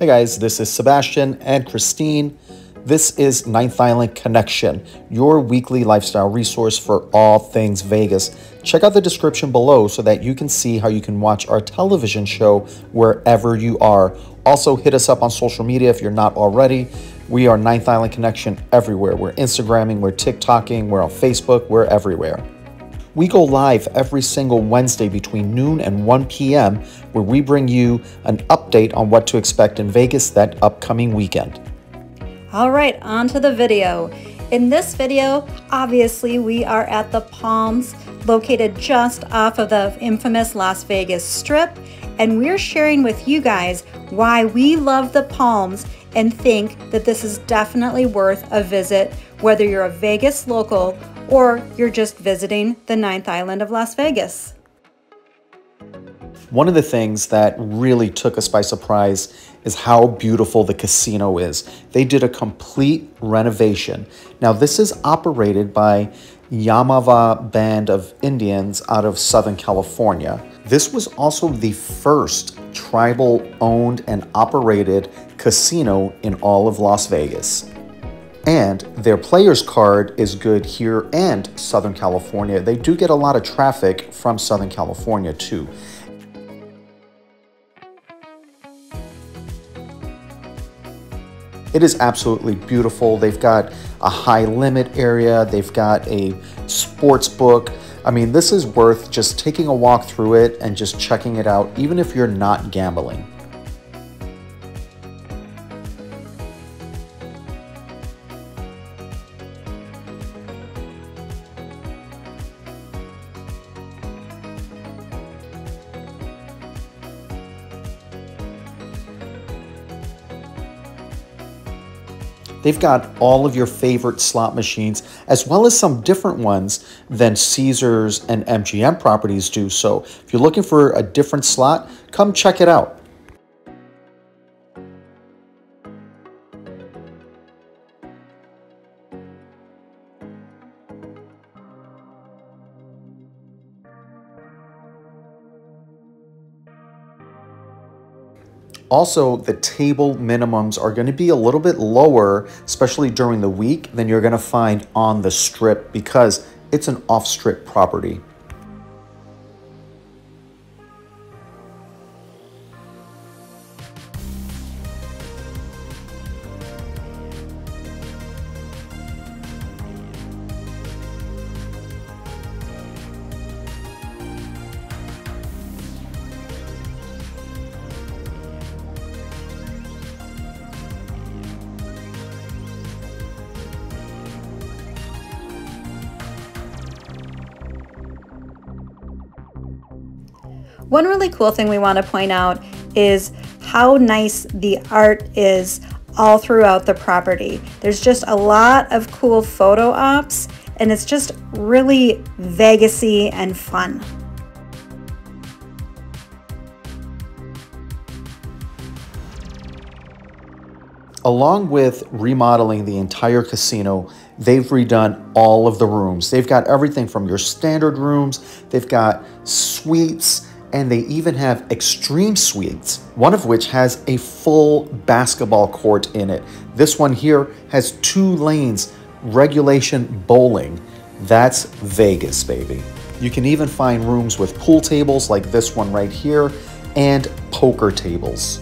Hey guys, this is Sebastian and Christine. This is Ninth Island Connection, your weekly lifestyle resource for all things Vegas. Check out the description below so that you can see how you can watch our television show wherever you are. Also, hit us up on social media if you're not already. We are Ninth Island Connection everywhere. We're Instagramming, we're TikToking, we're on Facebook, we're everywhere. We go live every single Wednesday between noon and 1 p.m., where we bring you an update on what to expect in Vegas that upcoming weekend. All right, on to the video. In this video, obviously, we are at the Palms, located just off of the infamous Las Vegas Strip, and we're sharing with you guys why we love the Palms and think that this is definitely worth a visit, whether you're a Vegas local or you're just visiting the ninth island of Las Vegas. One of the things that really took us by surprise is how beautiful the casino is. They did a complete renovation. Now, this is operated by Yamava Band of Indians out of Southern California. This was also the first tribal owned and operated casino in all of Las Vegas. And their players card is good here and Southern California. They do get a lot of traffic from Southern California too. It is absolutely beautiful. They've got a high limit area. They've got a sports book. I mean, this is worth just taking a walk through it and just checking it out, even if you're not gambling. They've got all of your favorite slot machines, as well as some different ones than Caesars and MGM properties do. So if you're looking for a different slot, come check it out. Also, the table minimums are going to be a little bit lower, especially during the week, than you're going to find on the strip because it's an off strip property. One really cool thing we want to point out is how nice the art is all throughout the property. There's just a lot of cool photo ops and it's just really Vegasy and fun. Along with remodeling the entire casino, they've redone all of the rooms. They've got everything from your standard rooms, they've got suites, and they even have extreme suites, one of which has a full basketball court in it. This one here has two lanes, regulation bowling. That's Vegas, baby. You can even find rooms with pool tables like this one right here and poker tables.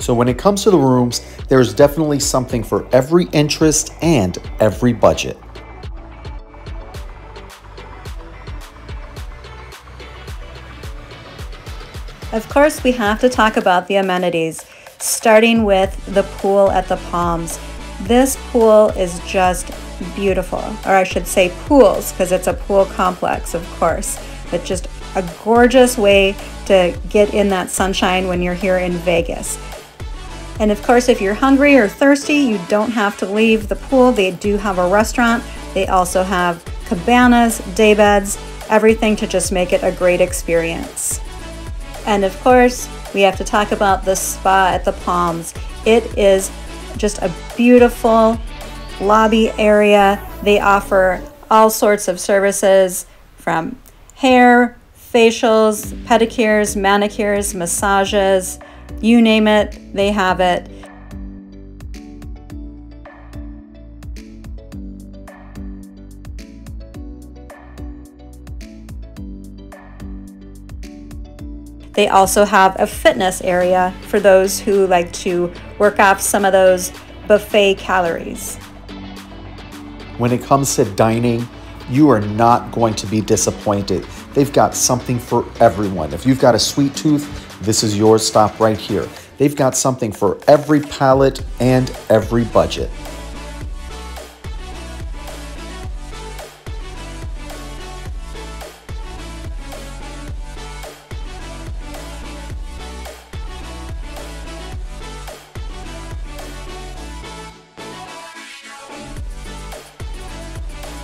So when it comes to the rooms, there's definitely something for every interest and every budget. Of course, we have to talk about the amenities, starting with the pool at the Palms. This pool is just beautiful, or I should say pools, because it's a pool complex, of course, but just a gorgeous way to get in that sunshine when you're here in Vegas. And of course, if you're hungry or thirsty, you don't have to leave the pool. They do have a restaurant. They also have cabanas, day beds, everything to just make it a great experience. And of course, we have to talk about the spa at the Palms. It is just a beautiful lobby area. They offer all sorts of services from hair, facials, pedicures, manicures, massages, you name it, they have it. They also have a fitness area for those who like to work off some of those buffet calories. When it comes to dining, you are not going to be disappointed. They've got something for everyone. If you've got a sweet tooth, this is your stop right here. They've got something for every palate and every budget.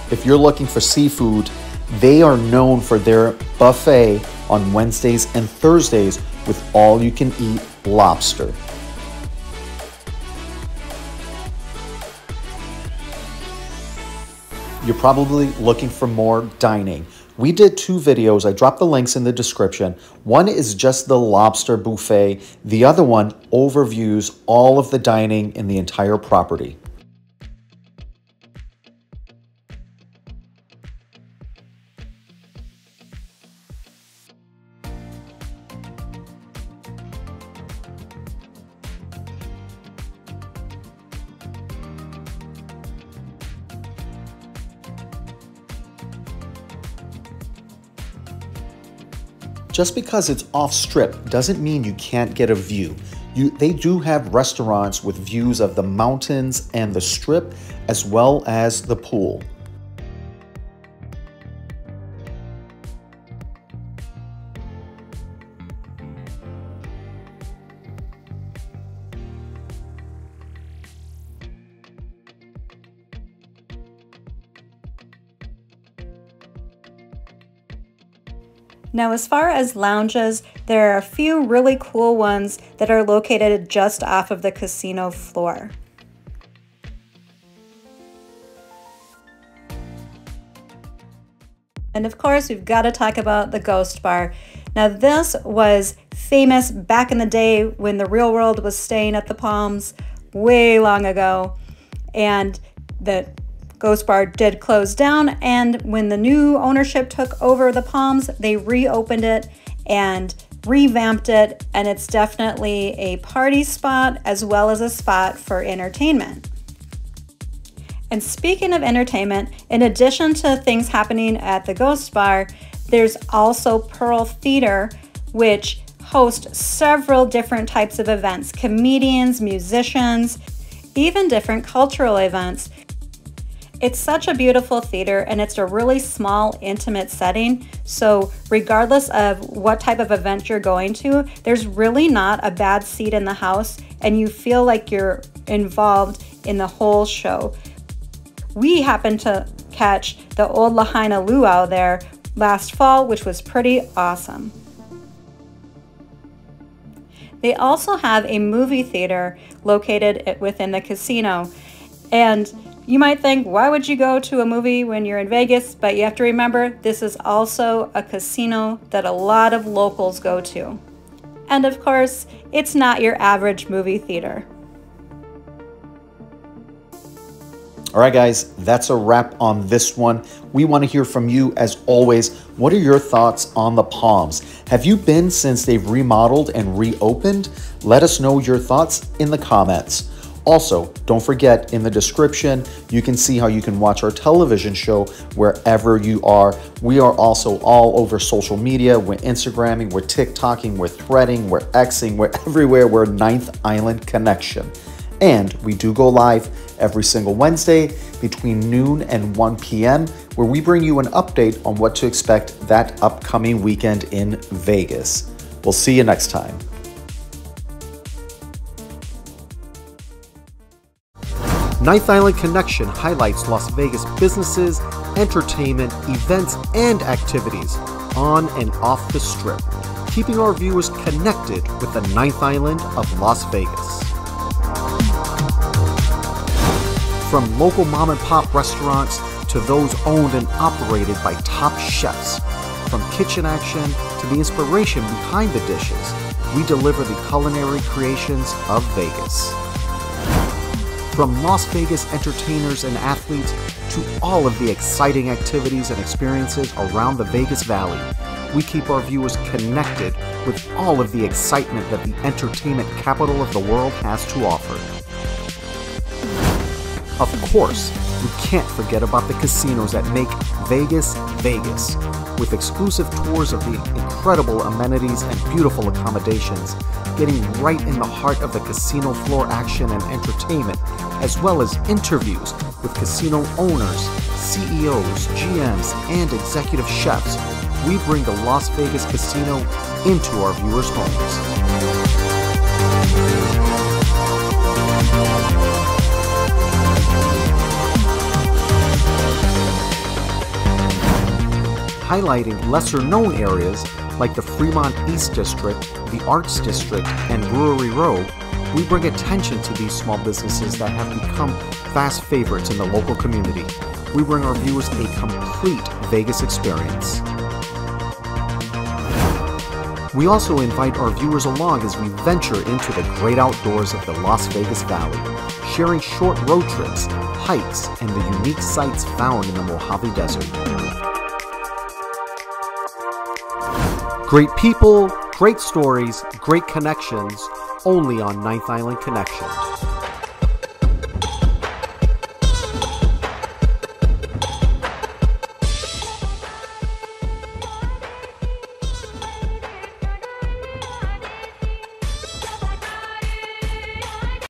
If you're looking for seafood, they are known for their buffet on Wednesdays and Thursdays with all you can eat lobster. You're probably looking for more dining. We did two videos. I dropped the links in the description. One is just the lobster buffet. The other one overviews all of the dining in the entire property. Just because it's off strip doesn't mean you can't get a view. You, they do have restaurants with views of the mountains and the strip, as well as the pool. Now, as far as lounges, there are a few really cool ones that are located just off of the casino floor. And of course, we've got to talk about the Ghost Bar. Now, this was famous back in the day when the real world was staying at the Palms way long ago. And the Ghost Bar did close down, and when the new ownership took over the Palms, they reopened it and revamped it, and it's definitely a party spot as well as a spot for entertainment. And speaking of entertainment, in addition to things happening at the Ghost Bar, there's also Pearl Theater, which hosts several different types of events comedians, musicians, even different cultural events. It's such a beautiful theater and it's a really small, intimate setting. So, regardless of what type of event you're going to, there's really not a bad seat in the house and you feel like you're involved in the whole show. We happened to catch the old Lahaina Luau there last fall, which was pretty awesome. They also have a movie theater located within the casino. And you might think, why would you go to a movie when you're in Vegas? But you have to remember, this is also a casino that a lot of locals go to. And of course, it's not your average movie theater. All right, guys, that's a wrap on this one. We want to hear from you as always. What are your thoughts on the Palms? Have you been since they've remodeled and reopened? Let us know your thoughts in the comments. Also, don't forget in the description, you can see how you can watch our television show wherever you are. We are also all over social media. We're Instagramming, we're TikToking, we're threading, we're Xing, we're everywhere. We're Ninth Island Connection. And we do go live every single Wednesday between noon and 1 p.m., where we bring you an update on what to expect that upcoming weekend in Vegas. We'll see you next time. Ninth Island Connection highlights Las Vegas businesses, entertainment, events, and activities on and off the strip, keeping our viewers connected with the Ninth Island of Las Vegas. From local mom and pop restaurants to those owned and operated by top chefs, from kitchen action to the inspiration behind the dishes, we deliver the culinary creations of Vegas. From Las Vegas entertainers and athletes to all of the exciting activities and experiences around the Vegas Valley, we keep our viewers connected with all of the excitement that the entertainment capital of the world has to offer. Of course, we can't forget about the casinos that make Vegas Vegas, with exclusive tours of the incredible amenities and beautiful accommodations, getting right in the heart of the casino floor action and entertainment, as well as interviews with casino owners, CEOs, GMs, and executive chefs. We bring the Las Vegas Casino into our viewers' homes. highlighting lesser known areas like the Fremont East District, the Arts District, and Brewery Row, we bring attention to these small businesses that have become fast favorites in the local community. We bring our viewers a complete Vegas experience. We also invite our viewers along as we venture into the great outdoors of the Las Vegas Valley, sharing short road trips, hikes, and the unique sights found in the Mojave Desert. Great people, great stories, great connections, only on Ninth Island Connection.